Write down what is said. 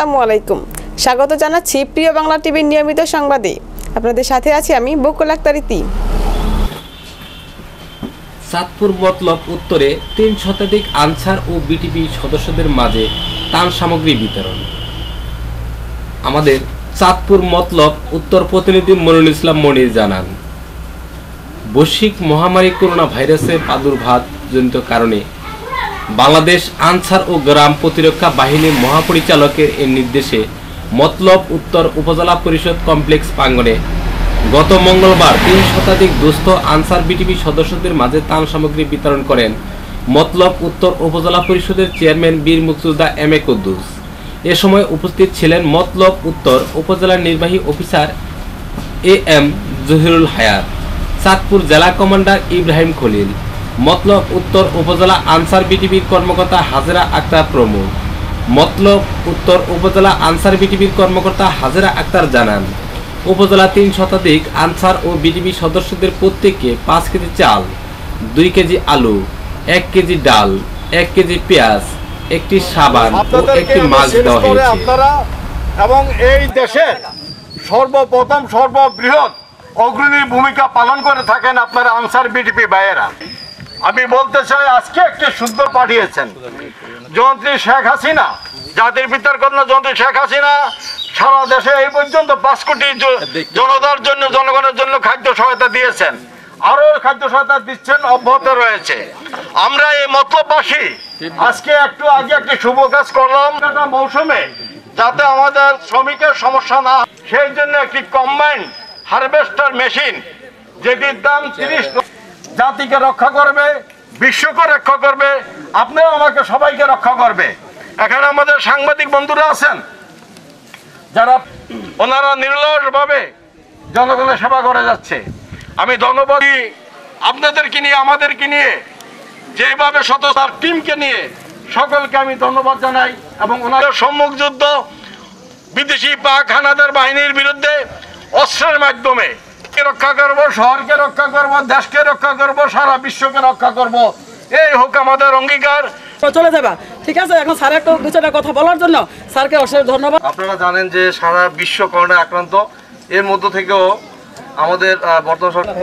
আসসালামু আলাইকুম। স্বাগত জানাচ্ছি প্রিয় বাংলা টিভির নিয়মিত সংবাদে। আপনাদের সাথে আছি আমি বকুল আক্তার ইতি। চাঁদপুর মতলব উত্তরে তিন শতাধিক আনসার ও বিটিপি সদস্যদের মাঝে ত্রাণ সামগ্রী বিতরণ। আমাদের চাঁদপুর মতলব উত্তর প্রতিনিধি মনুল ইসলাম মনির জানান, বৈশ্বিক মহামারী করোনা ভাইরাসের প্রাদুর্ভাব জনিত কারণে বাংলাদেশ আনসার ও গ্রাম প্রতিরক্ষা বাহিনীর মহাপরিচালকের এর নির্দেশে মতলব উত্তর উপজেলা পরিষদ কমপ্লেক্স প্রাঙ্গণে গত মঙ্গলবার তিন শতাধিক দুস্থ আনসার বিটিভি সদস্যদের মাঝে ত্রাণ সামগ্রী বিতরণ করেন মতলব উত্তর উপজেলা পরিষদের চেয়ারম্যান বীর মুক্তিযোদ্ধা এম এ কুদ্দুস। এ সময় উপস্থিত ছিলেন মতলব উত্তর উপজেলার নির্বাহী অফিসার এ এম জহিরুল হায়াত, চাঁদপুর জেলা কমান্ডার ইব্রাহিম খলিল মতলব উত্তর উপজেলা আনসার বিটিভির কর্মকর্তা হাজরা আক্তার প্রমুখ। মতলব উত্তর উপজেলা আনসার বিটিভির কর্মকর্তা হাজরা আক্তার জানান উপজেলা তিন শতাধিক আনসার ও বিটিভি সদস্যদের প্রত্যেককে পাঁচ কেজি চাল দুই কেজি আলু এক কেজি ডাল এক কেজি পেঁয়াজ একটি সাবান ও একটি মাছ দেওয়া হয়েছে। এবং এই দেশে সর্বপ্রথম সর্ববৃহৎ অগ্রণী ভূমিকা পালন করে থাকেন আপনারা আনসার বিটিপি ভাইয়েরা। আমি বলতে চাই, আজকে একটি সুন্দর পাঠিয়েছেন। যন্ত্রী শেখ হাসিনা, জাতির পিতার কন্যা যন্ত্রী শেখ হাসিনা, সারা দেশে এই পর্যন্ত পাঁচ কোটি জনতার জন্য, জনগণের জন্য খাদ্য সহায়তা দিয়েছেন। আরও খাদ্য সহায়তা দিচ্ছেন, অব্যাহত রয়েছে। আমরা এই মতলববাসী, আজকে একটু আগে একটি শুভ কাজ করলাম। মৌসুমে যাতে আমাদের শ্রমিকের সমস্যা না সেই জন্য একটি কম্বাইন্ড হারভেস্টার মেশিন যেটির দাম তিরিশ জাতিকে রক্ষা করবে, বিশ্বকে রক্ষা করবে, আপনিও আমাকে সবাইকে রক্ষা করবে। এখানে আমাদের সাংবাদিক বন্ধুরা আছেন, যারা ওনারা নির্লসভাবে জনগণের সেবা করে যাচ্ছে। আমি ধন্যবাদ আপনাদেরকে নিয়ে, আমাদেরকে নিয়ে, যেভাবে শত তার টিমকে নিয়ে, সকলকে আমি ধন্যবাদ জানাই এবং ওনাদের সম্মুখ যুদ্ধ, বিদেশি পাক হানাদার বাহিনীর বিরুদ্ধে অস্ত্রের মাধ্যমে কে রক্ষা করব শহরকে রক্ষা করব দেশকে রক্ষা করব সারা বিশ্বকে রক্ষা করব। এই হোক আমাদের অঙ্গীকার। চলে যাবা। ঠিক আছে এখন স্যার একটু দু চারটা কথা বলার জন্য স্যারকে অশেষ ধন্যবাদ। আপনারা জানেন যে সারা বিশ্ব করোনা আক্রান্ত। এর মধ্য থেকেও আমাদের বর্তমান সরকার